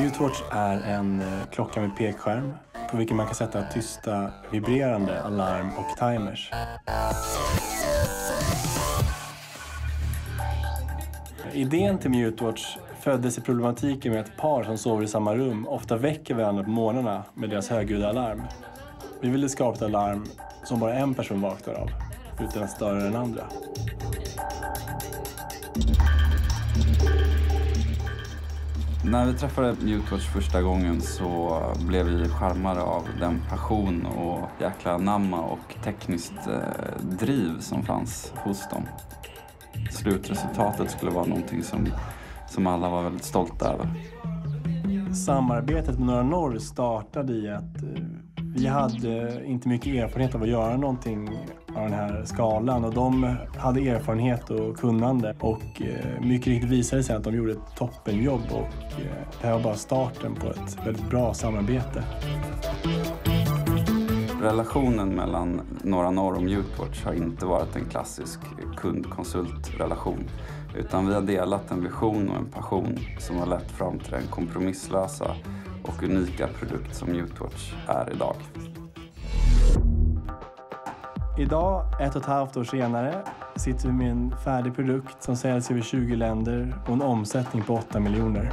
Mutewatch är en eh, klocka med pekskärm på vilken man kan sätta tysta, vibrerande alarm och timers. Idén till Mutewatch föddes i problematiken med att par som sover i samma rum ofta väcker varandra på morgnarna med deras högljudda alarm. Vi ville skapa ett alarm som bara en person vaknar av, utan att störa den andra. När vi träffade Mutewatch första gången så blev vi charmade av den passion och jäkla namma och tekniskt eh, driv som fanns hos dem. Slutresultatet skulle vara någonting som, som alla var väldigt stolta över. Samarbetet med Norra Norr startade i att eh, vi hade inte mycket erfarenhet av att göra någonting av den här skalan och de hade erfarenhet och kunnande och eh, mycket riktigt visade det sig att de gjorde ett toppenjobb och eh, det här var bara starten på ett väldigt bra samarbete. Relationen mellan Norra Norr och Mutewatch har inte varit en klassisk kundkonsultrelation utan vi har delat en vision och en passion som har lett fram till den kompromisslösa och unika produkt som Mutewatch är idag. Idag, ett och ett halvt år senare, sitter vi med en färdig produkt som säljs i över 20 länder och en omsättning på 8 miljoner.